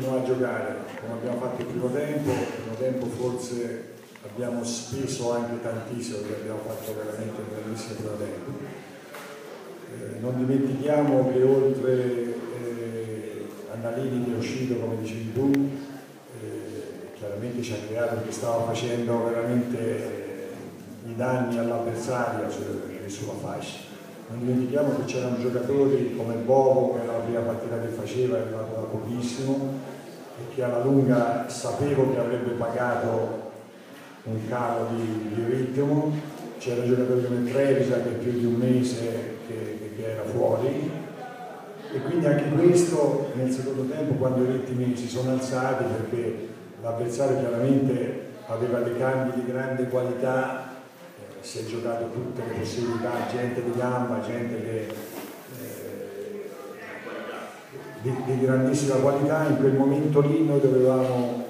continuare a giocare come abbiamo fatto il primo tempo, il primo tempo forse abbiamo speso anche tantissimo perché abbiamo fatto veramente un grandissimo primo tempo. Eh, non dimentichiamo che oltre eh, Annalini che è uscito come dicevi tu, eh, chiaramente ci ha creato perché stava facendo veramente eh, i danni all'avversario sulla fascia non dimentichiamo che c'erano giocatori come Bobo che era la prima partita che faceva, è arrivato da pochissimo e che alla lunga sapevo che avrebbe pagato un calo di, di ritmo, c'era giocatori come Trevisa che più di un mese che, che era fuori. E quindi anche questo nel secondo tempo quando i ritmi si sono alzati perché l'avversario chiaramente aveva dei cambi di grande qualità si è giocato tutte le possibilità, gente di gamba, gente che, eh, di, di, grandissima qualità, in quel momento lì noi dovevamo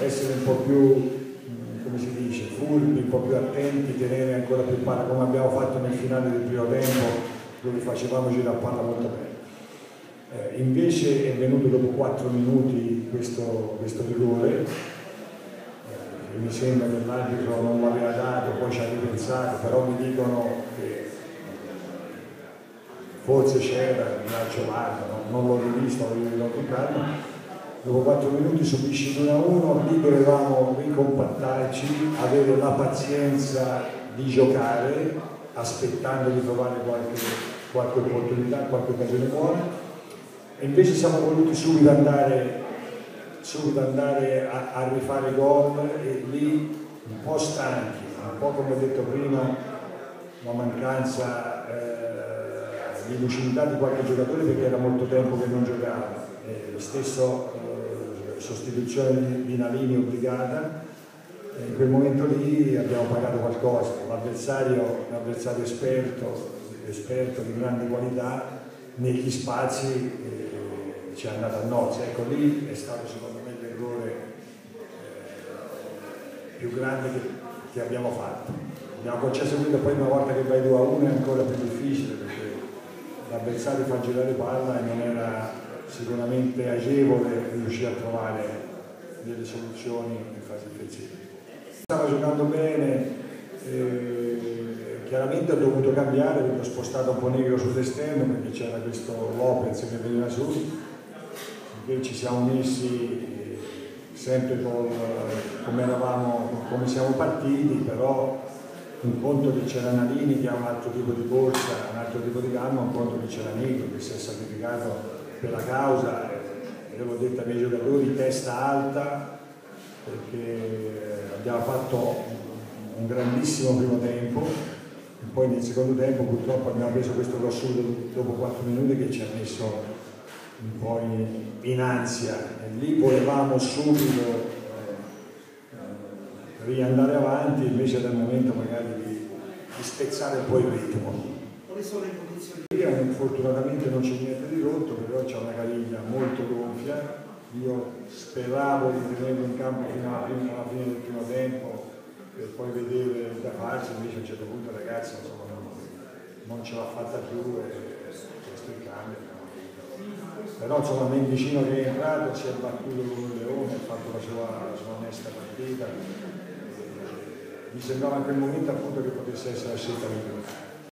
essere un po' più, mm, come si dice, furbi, un po' più attenti, tenere ancora più palla come abbiamo fatto nel finale del primo tempo dove facevamo girare palla molto bene. Eh, invece è venuto dopo 4 minuti questo, questo rigore mi sembra che l'arbitro non l'aveva dato, poi ripensato, però mi dicono che forse c'era calcio largo, non, non l'ho rivisto, l'ho rivisto con calma. Dopo 4 minuti subisci 1 a 1, lì dovevamo ricompattarci, avere la pazienza di giocare, aspettando di trovare qualche, qualche opportunità, qualche occasione buona. E invece siamo voluti subito andare subito andare a, a rifare gol e lì un po' stanchi, un po' come ho detto prima, una mancanza eh, di lucidità di qualche giocatore perché era molto tempo che non giocava. Eh, lo stesso eh, sostituzione di, di Nalini obbligata, in quel momento lì abbiamo pagato qualcosa, l'avversario, un avversario esperto, esperto di grande qualità, negli spazi eh, ci è andato a nozze. Ecco lì è stato secondo me più grande che, che abbiamo fatto. Abbiamo concesso guida, poi una volta che vai 2 a 1 è ancora più difficile perché l'avversario fa girare palla e non era sicuramente agevole riuscire a trovare delle soluzioni in fase difensiva. Stava giocando bene, eh, chiaramente ho dovuto cambiare perché ho spostato un po' negro sull'esterno perché c'era questo Lopez che veniva su, perché ci siamo messi sempre con, come, eravamo, come siamo partiti, però un conto che c'era Nalini che ha un altro tipo di corsa, un altro tipo di gamma, un conto che c'era Nico che si è sacrificato per la causa, io l'ho detto ai miei giocatori, testa alta, perché abbiamo fatto un grandissimo primo tempo, e poi nel secondo tempo purtroppo abbiamo preso questo grosso dopo 4 minuti che ci ha messo un po' in, ansia e lì volevamo subito eh, riandare avanti invece era il momento magari di, di spezzare un po' il ritmo. Quali sono le condizioni? Fortunatamente non c'è niente di rotto, però c'è una caviglia molto gonfia. Io speravo di tenerlo in campo fino alla, prima, alla fine del primo tempo per poi vedere da farsi, invece a un certo punto ragazzi insomma, non, non ce l'ha fatta più e questo è il cambio però insomma Mendicino che è entrato si è battuto con il Leone, ha fatto la sua, la sua onesta partita. Mi sembrava in quel momento appunto che potesse essere la scelta migliore.